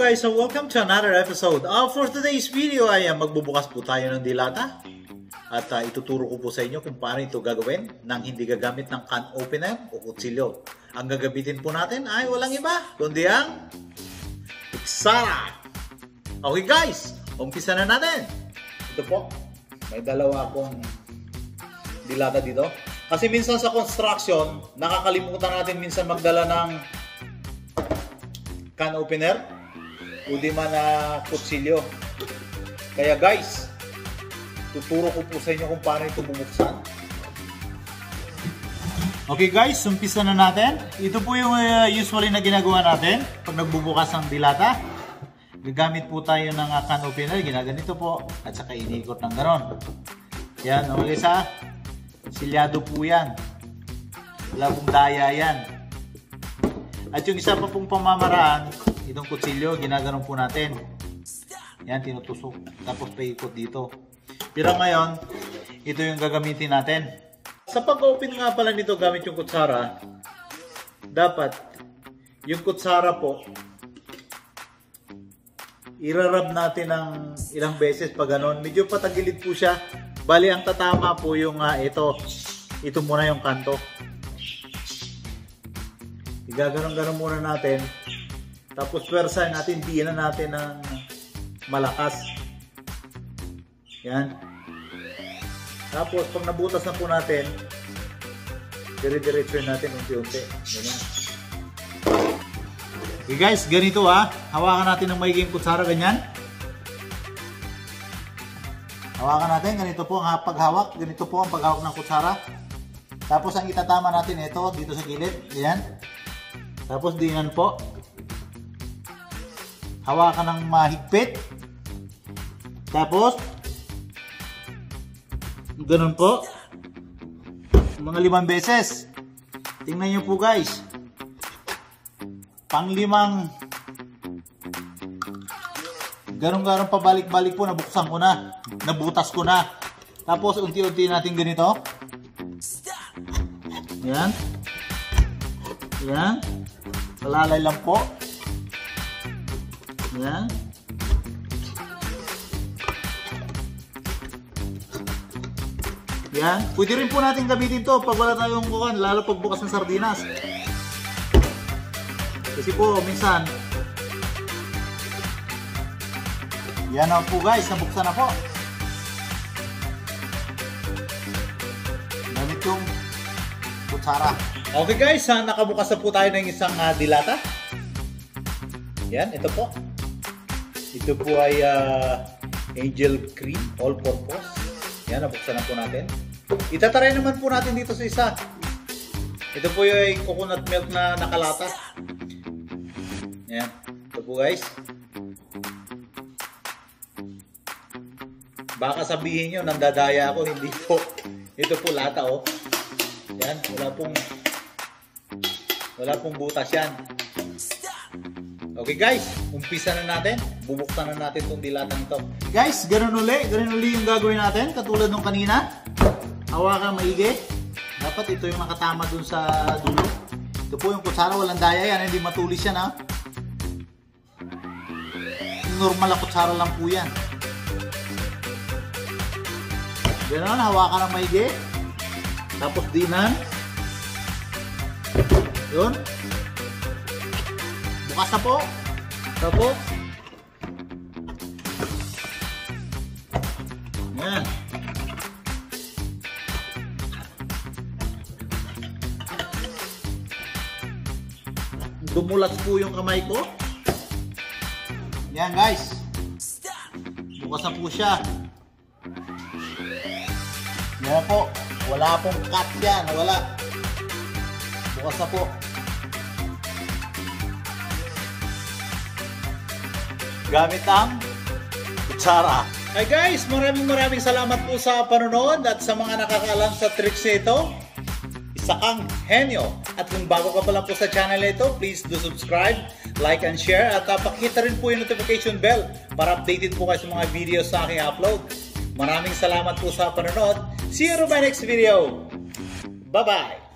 guys and welcome to another episode. Uh, for today's video ay uh, magbubukas po tayo ng dilata at uh, ituturo ko po sa inyo kung paano ito gagawin nang hindi gagamit ng can opener o kutsilyo. Ang gagamitin po natin ay walang iba kundi ang kutsara. Okay guys, umpisa na natin. Ito po, may dalawa akong dilata dito. Kasi minsan sa construction, nakakalimutan natin minsan magdala ng can opener o man na kutsilyo. Kaya guys, tuturo ko po sa inyo kung paano ito bubuksan. Okay guys, umpisa na natin. Ito po yung uh, usually na ginagawa natin pag nagbubukas ng dilata. Gagamit po tayo ng uh, can opener, ginaganito po at saka inikot ng ganon. Yan, ulit sa silyado po yan. Wala daya yan. At yung isa pa pong pamamaraan, itong kutsilyo, ginaganon po natin. Yan, tinutusok. Tapos paikot dito. Pero ngayon, ito yung gagamitin natin. Sa pag-open nga pala nito gamit yung kutsara, dapat yung kutsara po, irarab natin ng ilang beses pag ganon. Medyo patagilid po siya. Bali, ang tatama po yung uh, ito. Ito muna yung kanto. Igaganon-ganon muna natin. Tapos pwersa natin, diinan natin ng malakas. Yan. Tapos pag nabutas na po natin, dire-diretso natin unti-unti. Ganyan. Okay guys, ganito ha. Hawakan natin ng maiging kutsara ganyan. Hawakan natin, ganito po ang paghawak. Ganito po ang paghawak ng kutsara. Tapos ang itatama natin ito dito sa gilid. Ganyan. Tapos dingan po. Hawakan ng mahigpit. Tapos, ganun po. Mga limang beses. Tingnan nyo po guys. Panglimang ganun-ganun pabalik-balik po. Nabuksan ko na. Nabutas ko na. Tapos, unti-unti natin ganito. Yan. Yan. Kalalay lang po. Yan. Yan. Pwede rin po natin gamitin to pag wala tayong kukan, lalo pag bukas ng sardinas. Kasi po, minsan, yan na po guys, nabuksan na po. Gamit yung kutsara. Okay guys, uh, nakabukas na po tayo ng isang uh, dilata. Yan, ito po. Ito po ay uh, Angel Cream All Purpose. Yan, nabuksan na po natin. Itatry naman po natin dito sa isa. Ito po yung coconut milk na nakalata. Yan. Ito po guys. Baka sabihin nyo, nandadaya ako. Hindi po. Ito po lata oh. Yan, wala pong wala pong butas yan. Okay guys, umpisa na natin. Bubuksan na natin itong dilatang ito. Guys, ganun uli. Ganun uli yung gagawin natin. Katulad nung kanina. Hawakan maigi. Dapat ito yung nakatama dun sa dulo. Ito po yung kutsara. Walang daya yan. Hindi matulis yan ha. Normal na kutsara lang po yan. Ganun, hawakan ng maigi. Tapos dinan. Yun. Bukas na po. Tapos. Yan. Dumulas po yung kamay ko. Yan guys. Bukas na po siya. Yan po. Wala pong cut yan. Wala. Bukas na po. Gamit ang kutsara. Hi guys! Maraming maraming salamat po sa panonood at sa mga nakakaalam sa tricks nito. Isa kang henyo. At kung bago ka pa lang po sa channel nito, please do subscribe, like and share at uh, pakita rin po yung notification bell para updated po kayo sa mga videos sa aking upload. Maraming salamat po sa panonood. See you in my next video. Bye-bye!